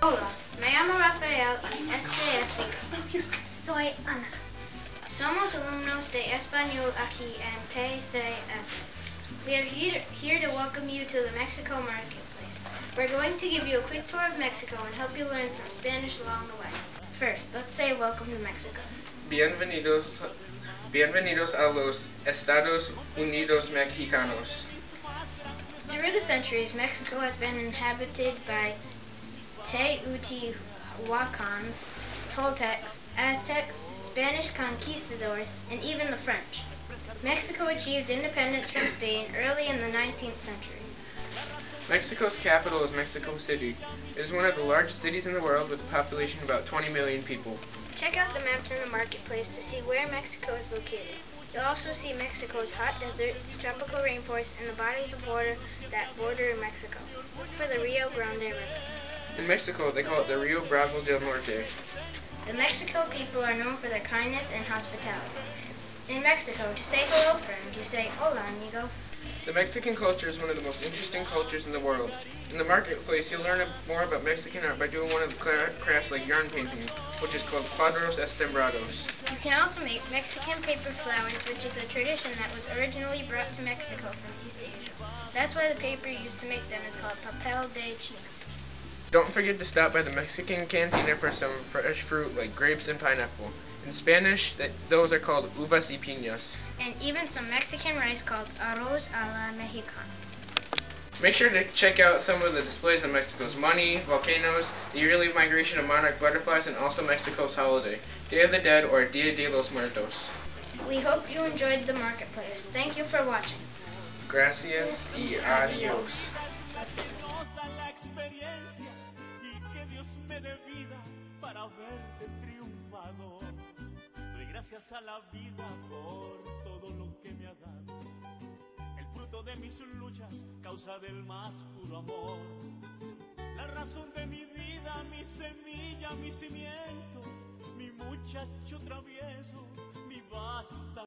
Hola, me llamo Rafael y este es Vico. Soy Ana. Somos alumnos de español aquí en PCS. We are here, here to welcome you to the Mexico Marketplace. We're going to give you a quick tour of Mexico and help you learn some Spanish along the way. First, let's say welcome to Mexico. Bienvenidos, bienvenidos a los Estados Unidos Mexicanos. Through the centuries, Mexico has been inhabited by Teotihuacans, Toltecs, Aztecs, Spanish conquistadors, and even the French. Mexico achieved independence from Spain early in the 19th century. Mexico's capital is Mexico City. It is one of the largest cities in the world with a population of about 20 million people. Check out the maps in the marketplace to see where Mexico is located. You'll also see Mexico's hot deserts, tropical rainforests, and the bodies of water that border Mexico. Look for the Rio Grande River. In Mexico, they call it the Rio Bravo del Norte. The Mexico people are known for their kindness and hospitality. In Mexico, to say hello friend, you say hola amigo. The Mexican culture is one of the most interesting cultures in the world. In the marketplace, you'll learn more about Mexican art by doing one of the crafts like yarn painting, which is called cuadros estambrados. You can also make Mexican paper flowers, which is a tradition that was originally brought to Mexico from East Asia. That's why the paper used to make them is called papel de china. Don't forget to stop by the Mexican cantina for some fresh fruit like grapes and pineapple. In Spanish, th- those are called uvas y piñas. And even some Mexican rice called arroz a la mexicana. Make sure to check out some of the displays of Mexico's money, volcanoes, the yearly migration of monarch butterflies, and also Mexico's holiday, Day of the Dead or Dia de los Muertos. We hope you enjoyed the marketplace. Thank you for watching. Gracias y adios. Para verte triunfador. Doy gracias a la vida por todo lo que me ha dado. El fruto de mis luchas, causa del más puro amor. La razón de mi vida, mi semilla, mi cimiento, mi muchacho travieso, mi basta.